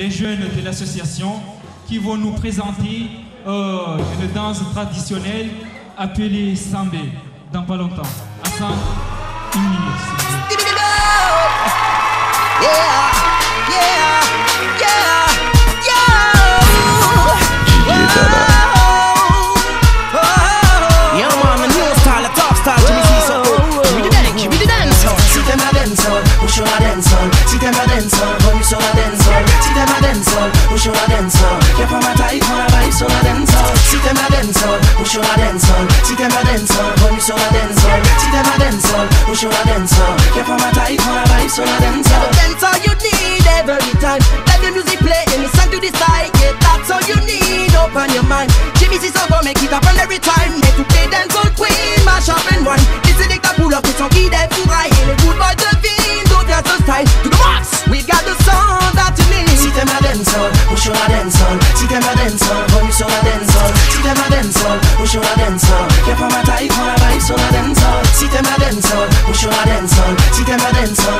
les jeunes de l'association qui vont nous présenter euh, une danse traditionnelle appelée Sambé dans pas longtemps. Hassan, une minute. s'il vous plaît. Yeah, yeah, yeah, yeah. Yeah, man, the new style, the top style, Jimmy C. So, give me the dance, give me the dance. Si t'aimes la dancehall, bouge sur la dancehall Si t'aimes la dancehall, remue sur la dancehall Si t'aimes la dancehall, bouge sur la dancehall Viens prendre ma taille, prends la vibe sur la dancehall Si t'aimes la dancehall, bouge sur la dancehall Si t'aimes la dancehall, remue sur la dancehall Si t'aimes la dancehall, bouge sur la dancehall Viens prendre ma taille, prends la vibe sur la dancehall That's all you need every time. Let the music play and listen to the side. Yeah, that's all you need. Open your mind. Jimmy C. so go make it happen every time. Et toutes les dancehall queen, mash up and wine. Les sélecteurs pull up, ils sont qui des fourrailles. Si t'aimes la dancehall, remue sur la dancehall Si t'aimes la dancehall, bouge sur la dancehall Viens prendre ma taille, prends la vibe sur la dancehall Si t'aimes la dancehall, bouge sur la dancehall Si t'aimes la dancehall,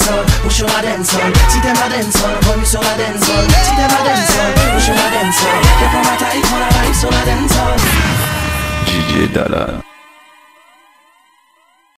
t'aimes la dancehall, bouge sur la dancehall Si t'aimes la dancehall, remue sur la dancehall Si t'aimes la dancehall, bouge sur la dancehall Viens prendre ma taille, prends la vibe sur la dancehall DJ Dahlane.